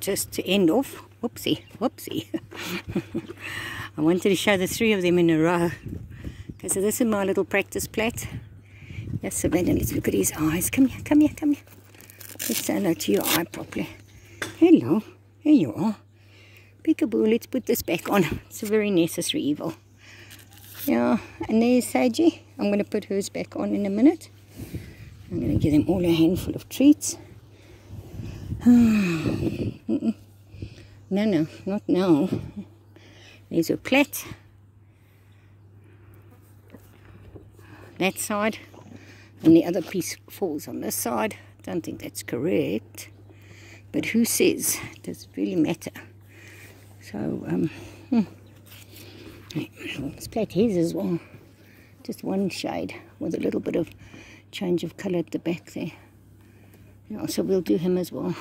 just to end off, whoopsie, whoopsie. I wanted to show the three of them in a row. Okay, so this is my little practice plait. Yes, Savannah, let's look at his eyes. Come here, come here, come here. Let's say hello to your eye properly. Hello, here you are. Peekaboo, let's put this back on. It's a very necessary evil. Yeah, and there's Saji. I'm going to put hers back on in a minute. I'm going to give them all a handful of treats. no, no, not now. There's a plait. That side. And the other piece falls on this side. Don't think that's correct. But who says? Does it really matter? So, um, hmm. plait his as well. Just one shade with a little bit of change of colour at the back there. Yeah, so we'll do him as well.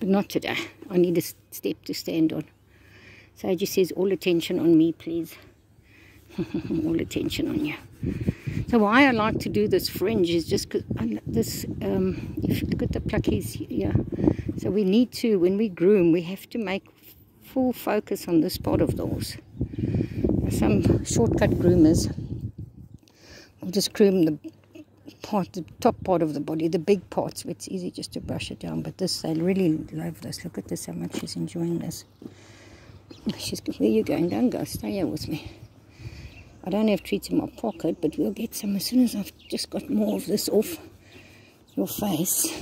But not today. I need a step to stand on. So just says, all attention on me, please. all attention on you. So why I like to do this fringe is just because this, um, if you look at the pluckies here. So we need to, when we groom, we have to make full focus on this part of the horse. Some shortcut groomers will just groom the part, the top part of the body, the big parts. It's easy just to brush it down. But this, I really love this. Look at this, how much she's enjoying this. She's, where you going? Don't go. Stay here with me. I don't have treats in my pocket, but we'll get some as soon as I've just got more of this off your face.